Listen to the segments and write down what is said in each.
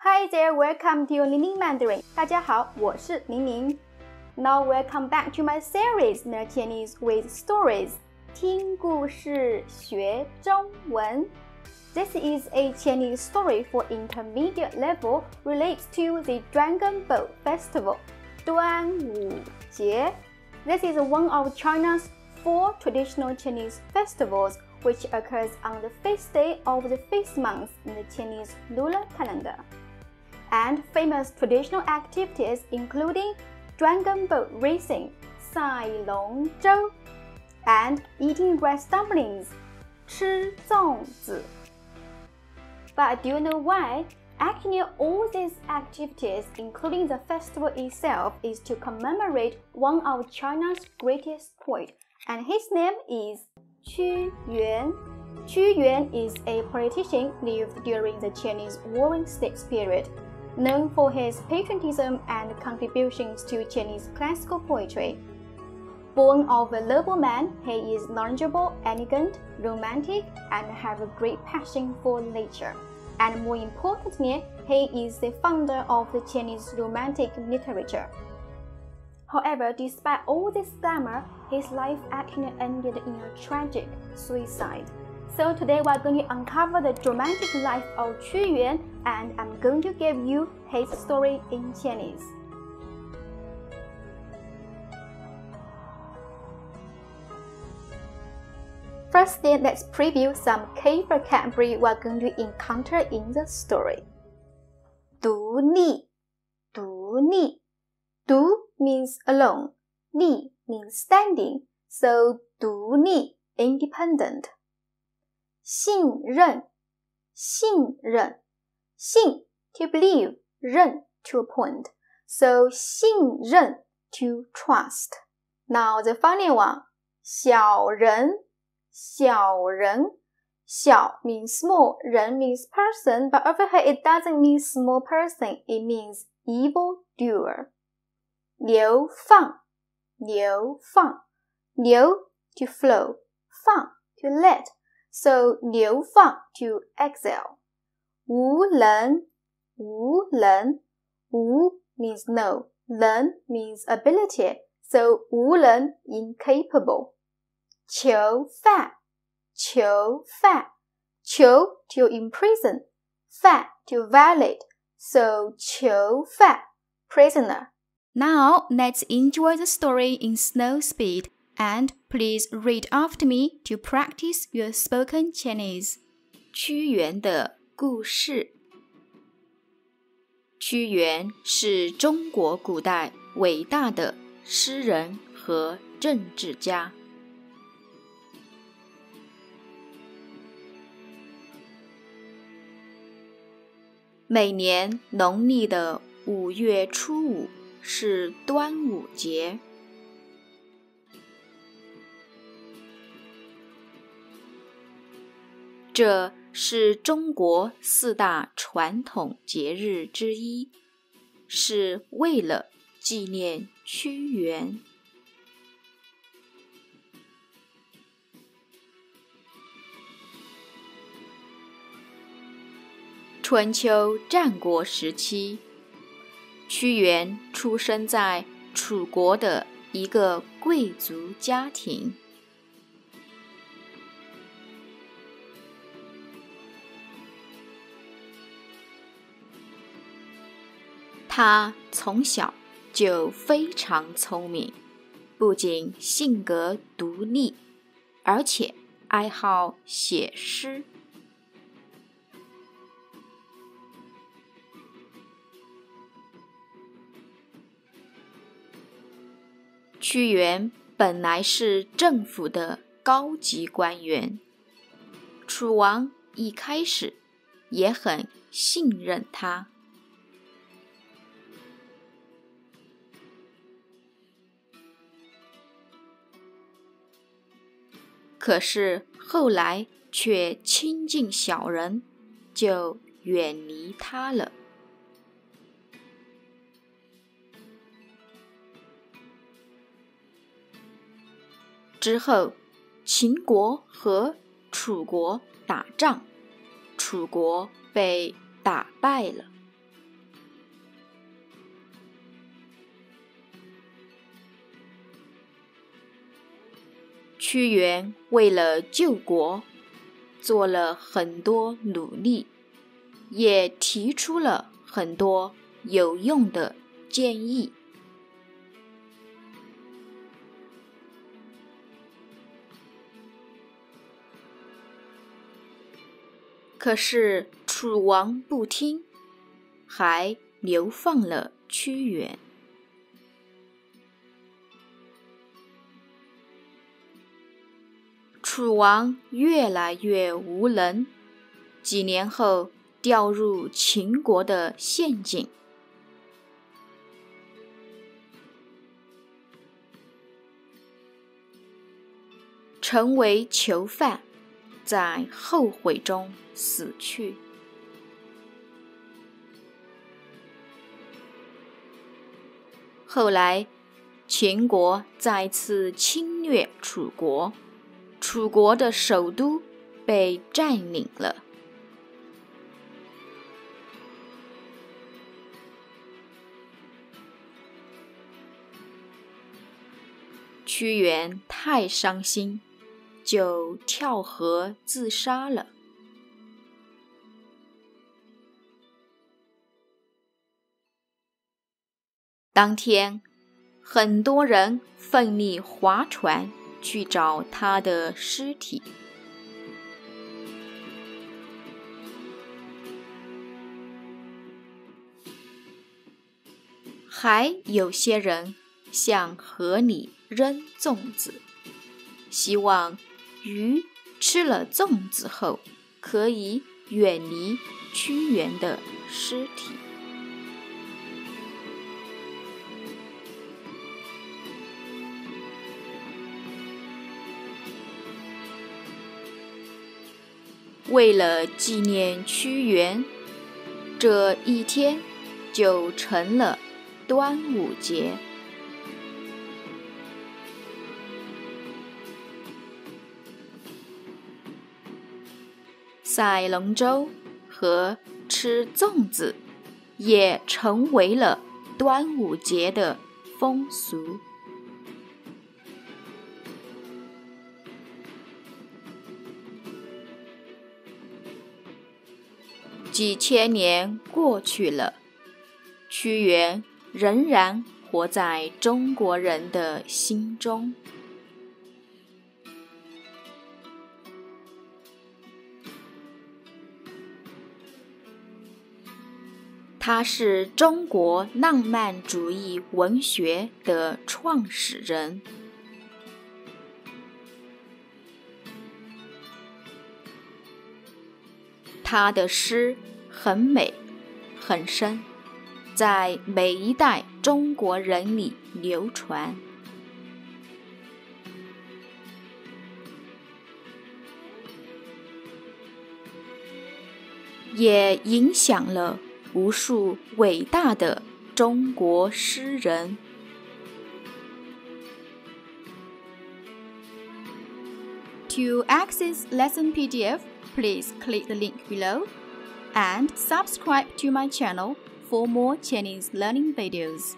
Hi there, welcome to Lining Mandarin. 大家好，我是玲玲。Now welcome back to my series, Learn Chinese with Stories. 听故事学中文。This is a Chinese story for intermediate level relates to the Dragon Boat Festival. Duan This is one of China's four traditional Chinese festivals which occurs on the fifth day of the fifth month in the Chinese lunar calendar. And famous traditional activities including dragon boat racing, Sai Long Zhou, and eating rice dumplings, Chi Zongzi. But do you know why Actually, all these activities, including the festival itself, is to commemorate one of China's greatest poet, and his name is Qu Yuan. Qu Yuan is a politician lived during the Chinese Warring States period, known for his patriotism and contributions to Chinese classical poetry. Born of a nobleman, he is knowledgeable, elegant, romantic, and have a great passion for nature. And more importantly, he is the founder of the Chinese Romantic literature. However, despite all this glamour, his life actually ended in a tragic suicide. So today we're going to uncover the dramatic life of Qu Yuan and I'm going to give you his story in Chinese. Firstly, let's preview some key vocabulary we're going to encounter in the story. 独立,独立,独 means alone, 立 means standing, so 独立 independent. 信任,信任,信 to believe, 任 to appoint, so 信任 to trust. Now the funny one, 小人 小人，小 means small, 人 means person, but over here it doesn't mean small person, it means evil doer. 流放，流放，流 to flow, 放 to let, so 流放 to exile. 无能，无能，无 means no, 能 means ability, so 无能 incapable. 囚犯，囚犯，囚 to imprison, 犯 to violate, so 囚犯 prisoner. Now let's enjoy the story in slow speed and please read after me to practice your spoken Chinese. 屈原的故事。屈原是中国古代伟大的诗人和政治家。 每年农历的五月初五是端午节，这是中国四大传统节日之一，是为了纪念屈原。春秋战国时期，屈原出生在楚国的一个贵族家庭。他从小就非常聪明，不仅性格独立，而且爱好写诗。屈原本来是政府的高级官员，楚王一开始也很信任他。可是后来却亲近小人，就远离他了。之后，秦国和楚国打仗，楚国被打败了。屈原为了救国，做了很多努力，也提出了很多有用的建议。可是楚王不听，还流放了屈原。楚王越来越无能，几年后掉入秦国的陷阱，成为囚犯，在后悔中死去。后来，秦国再次侵略楚国。楚国的首都被占领了，屈原太伤心，就跳河自杀了。当天，很多人奋力划船。去找他的尸体，还有些人向河里扔粽子，希望鱼吃了粽子后可以远离屈原的尸体。为了纪念屈原，这一天就成了端午节。赛龙舟和吃粽子也成为了端午节的风俗。几千年过去了，屈原仍然活在中国人的心中。他是中国浪漫主义文学的创始人，他的诗。很美，很深，在每一代中国人里流传，也影响了无数伟大的中国诗人。To access lesson PDF, please click the link below. and subscribe to my channel for more Chinese learning videos.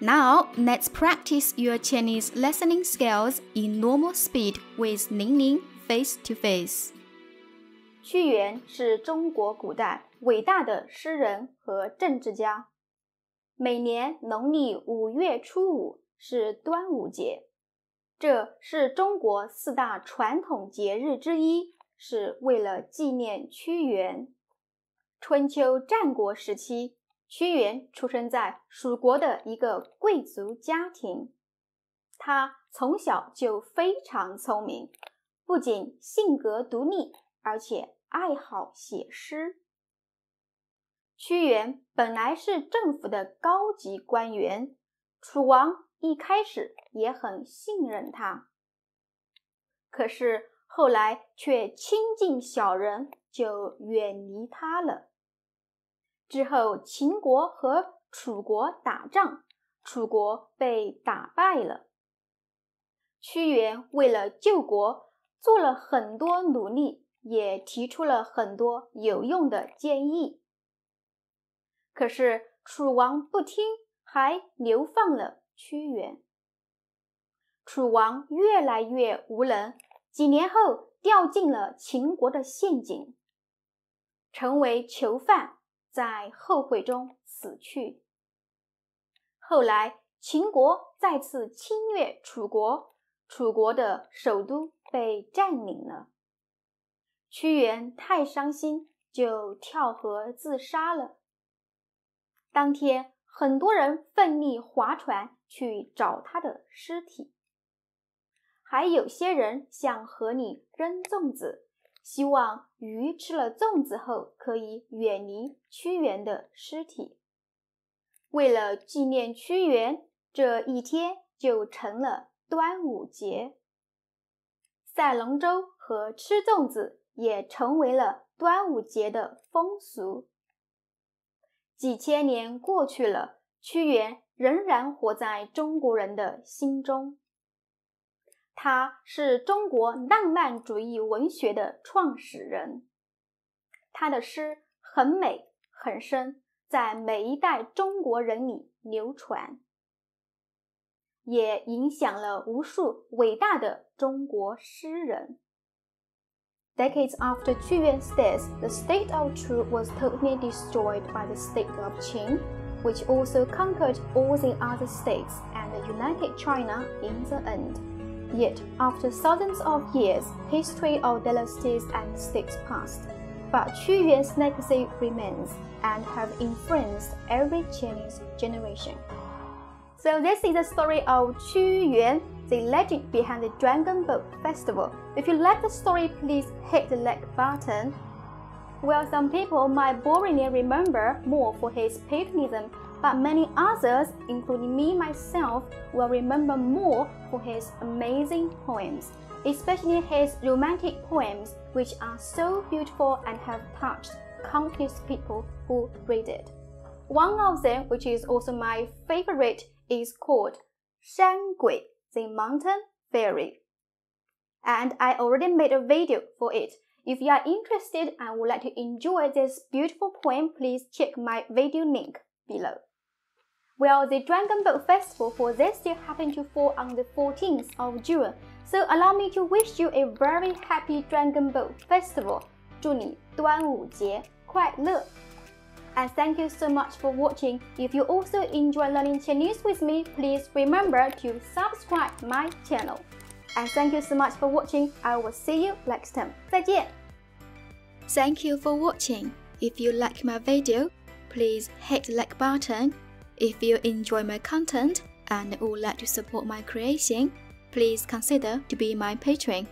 Now, let's practice your Chinese listening skills in normal speed with Ning Ning face to face. 屈原是中国古代 伟大的诗人和政治家。每年农历五月初五是端午节，这是中国四大传统节日之一，是为了纪念屈原。春秋战国时期，屈原出生在蜀国的一个贵族家庭。他从小就非常聪明，不仅性格独立，而且爱好写诗。屈原本来是政府的高级官员，楚王一开始也很信任他，可是后来却亲近小人，就远离他了。之后，秦国和楚国打仗，楚国被打败了。屈原为了救国做了很多努力，也提出了很多有用的建议。可是楚王不听，还流放了屈原。楚王越来越无能，几年后掉进了秦国的陷阱，成为囚犯，在后悔中死去。后来秦国再次侵略楚国，楚国的首都被占领了。屈原太伤心，就跳河自杀了。当天，很多人奋力划船去找他的尸体。还有些人向河里扔粽子，希望鱼吃了粽子后可以远离屈原的尸体。为了纪念屈原，这一天就成了端午节。赛龙舟和吃粽子也成为了端午节的风俗。几千年过去了，屈原仍然活在中国人的心中。他是中国浪漫主义文学的创始人，他的诗很美很深，在每一代中国人里流传，也影响了无数伟大的中国诗人。Decades after Yuan's death, the state of Chu was totally destroyed by the state of Qin, which also conquered all the other states and united China in the end. Yet, after thousands of years, history of dynasties and states passed. But Qu Yuan's legacy remains and have influenced every Chinese generation. So this is the story of Qu Yuan, the legend behind the Dragon Boat Festival. If you like the story, please hit the like button. Well, some people might boringly remember more for his paganism, but many others, including me myself, will remember more for his amazing poems, especially his romantic poems, which are so beautiful and have touched countless people who read it. One of them, which is also my favorite, is called Shan Gui, the Mountain Fairy. And I already made a video for it. If you are interested and would like to enjoy this beautiful poem, please check my video link below. Well, the Dragon Boat Festival for this year happened to fall on the 14th of June, so allow me to wish you a very happy Dragon Boat Festival. 祝你端午节快乐! And thank you so much for watching. If you also enjoy learning Chinese with me, please remember to subscribe my channel. And thank you so much for watching. I will see you next time. 再见! Thank you for watching. If you like my video, please hit the like button if you enjoy my content and would like to support my creation, please consider to be my patron.